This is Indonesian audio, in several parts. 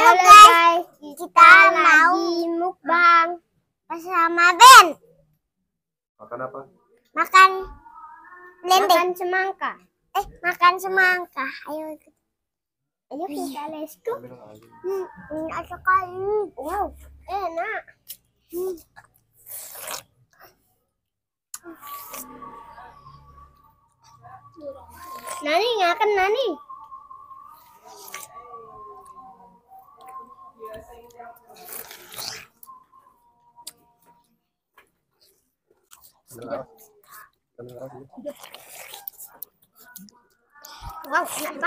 Halo guys, kita mau mukbang bersama Ben. Makan apa? Makan lendeng. Makan semangka. Eh, makan semangka. Ayo ikut. Ayo kita let's go. Hmm, enak sekali. Wow, enak. Hmm. Nani ngakan Nani. Ambil apa? Ambil apa? Wow, enak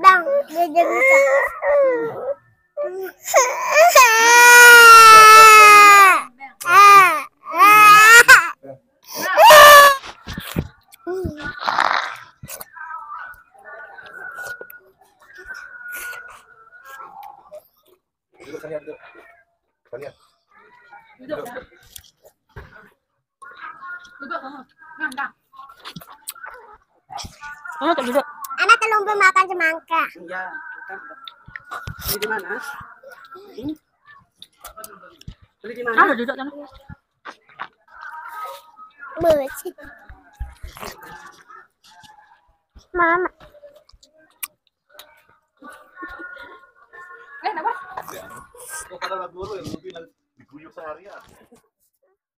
bang, dia jadi Duduk duduk. Duduk. Belum makan semangka. Iya. Beli di mana? Hmm? Beli di mana? Kamu duduk. Bersih. Mama, Eh, kenapa? Kok kata lagu lu yang mobil diguyur seharian?